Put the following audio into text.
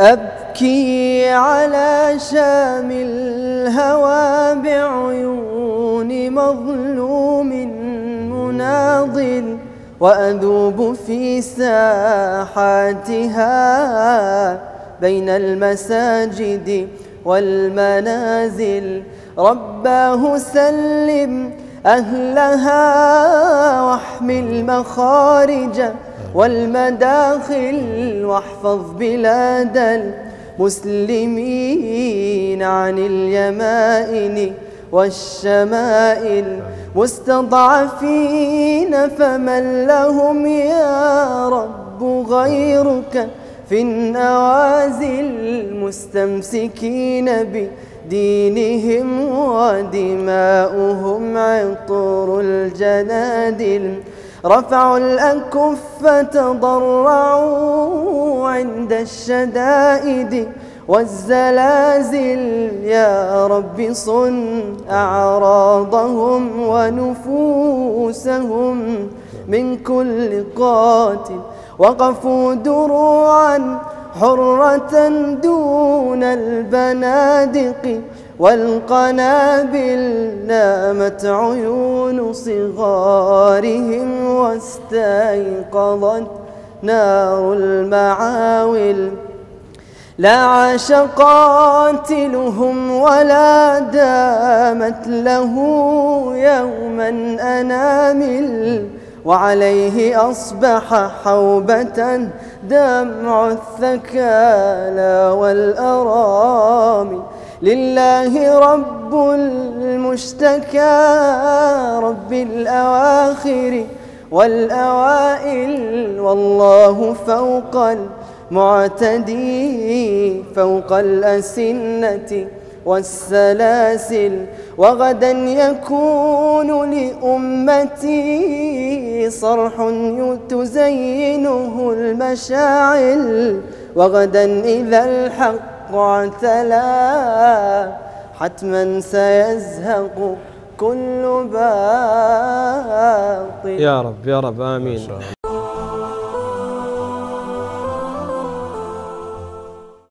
أبكي على شام الهوى بعيون مظلوم مناضل وأذوب في ساحاتها بين المساجد والمنازل. رباه سلم أهلها واحمل مخارج والمداخل واحفظ بلاد المسلمين عن اليمائن والشمائل مستضعفين فمن لهم يا رب غيرك في النوازل مستمسكين بدينهم ودماؤهم عطر الجنادل رفعوا الأكف تضرعوا عند الشدائد والزلازل. يا رب صن أعراضهم ونفوسهم من كل قاتل وقفوا دروعا حرة دون البنادق والقنابل نامت عيون صغارهم. واستيقظت نار المعاول. لا عاش قاتلهم ولا دامت له يوما أنامل. وعليه أصبح حوبة دمع الثكالى والأرامل. لله رب المشتكى رب الأواخر. والأوائل والله فوق المعتدي فوق الأسنة والسلاسل. وغدا يكون لأمتي صرح تزينه المشاعل. وغدا إذا الحق اعتلى حتما سيزهق كل باطل. يا رب يا رب آمين.